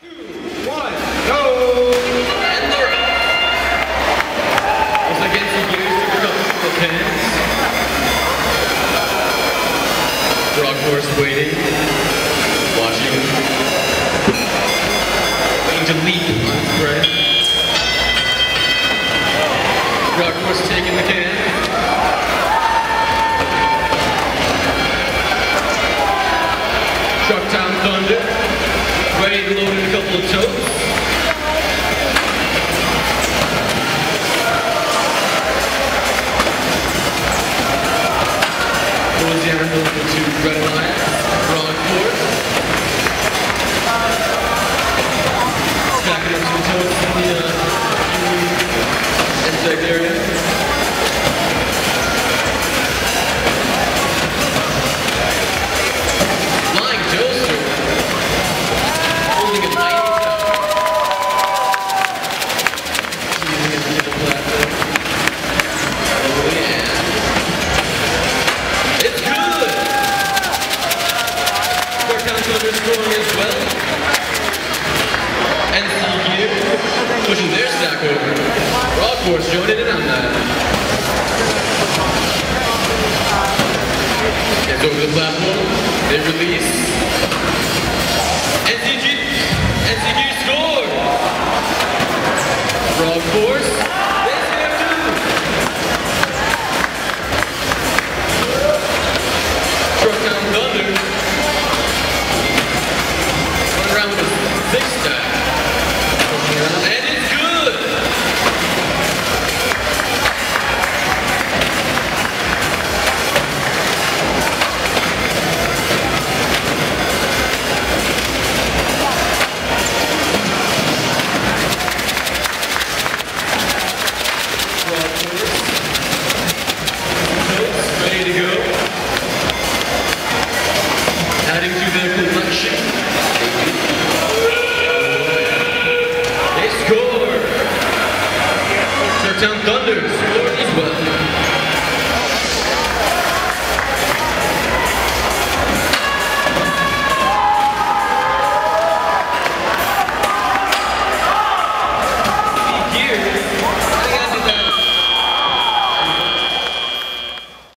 one, go! And they're off. Once again, some gears to pick up the waiting, watching, on taking the can. To load in a couple of totes. Louisiana to Red Line, Truck Town Thunder scoring as well. NCU pushing their stack over. Frog Force joining in on that. Gets over the platform. They release. NCG, NCG score! Frog Force. Thunders, Here.